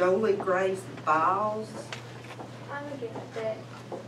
Jolie Grace Biles. I'm looking at that.